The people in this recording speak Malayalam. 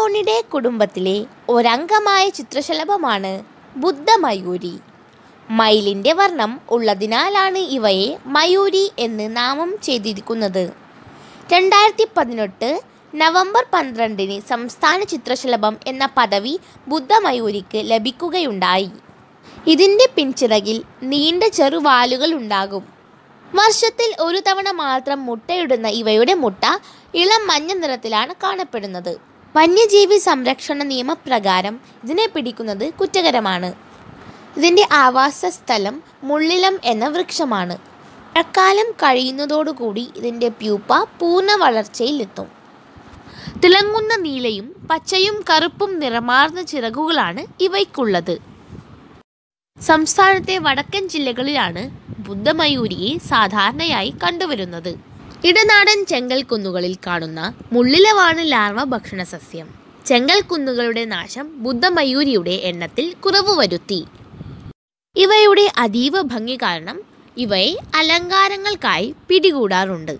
മൈലോണിഡെ കുടുംബത്തിലെ ഒരംഗമായ ചിത്രശലഭമാണ് ബുദ്ധമയൂരി. മയിലിന്റെ വർണം ഉള്ളതിനാലാണ് ഇവയെ മയൂരി എന്ന് നാമം ചെയ്തിരിക്കുന്നത്. രണ്ടായിരത്തി പതിനെട്ട് നവംബർ പന്ത്രണ്ടിന് സംസ്ഥാന ചിത്രശലഭം എന്ന പദവി ബുദ്ധമയൂരിക്ക് ലഭിക്കുകയുണ്ടായി. ഇതിന്റെ പിൻചിറകിൽ നീണ്ട ചെറുവാലുകൾ ഉണ്ടാകും. വർഷത്തിൽ ഒരു തവണ മാത്രം മുട്ടയിടുന്ന ഇവയുടെ മുട്ട ഇളം മഞ്ഞ നിറത്തിലാണ് കാണപ്പെടുന്നത്. വന്യജീവി സംരക്ഷണ നിയമപ്രകാരം ഇതിനെ പിടിക്കുന്നത് കുറ്റകരമാണ്. ഇതിന്റെ ആവാസ സ്ഥലം മുള്ളിലം എന്ന വൃക്ഷമാണ്. അക്കാലം കഴിയുന്നതോടുകൂടി ഇതിന്റെ പ്യൂപ്പ പൂർണ വളർച്ചയിലെത്തും തിളങ്ങുന്ന നീലയും പച്ചയും കറുപ്പും നിറമാർന്ന ചിറകുകളാണ് ഇവയ്ക്കുള്ളത്. സംസ്ഥാനത്തെ വടക്കൻ ജില്ലകളിലാണ് ബുദ്ധമയൂരിയെ സാധാരണയായി കണ്ടുവരുന്നത്. ഇടനാടൻ ചെങ്കൽ കുന്നുകളിൽ കാണുന്ന മുള്ളിലവാണ് ലാർവ ഭക്ഷണ സസ്യം ചെങ്കൽ കുന്നുകളുടെ നാശം ബുദ്ധമയൂരിയുടെ എണ്ണത്തിൽ കുറവ് വരുത്തി. ഇവയുടെ അതീവ ഭംഗി കാരണം ഇവയെ അലങ്കാരങ്ങൾക്കായി പിടികൂടാറുണ്ട്.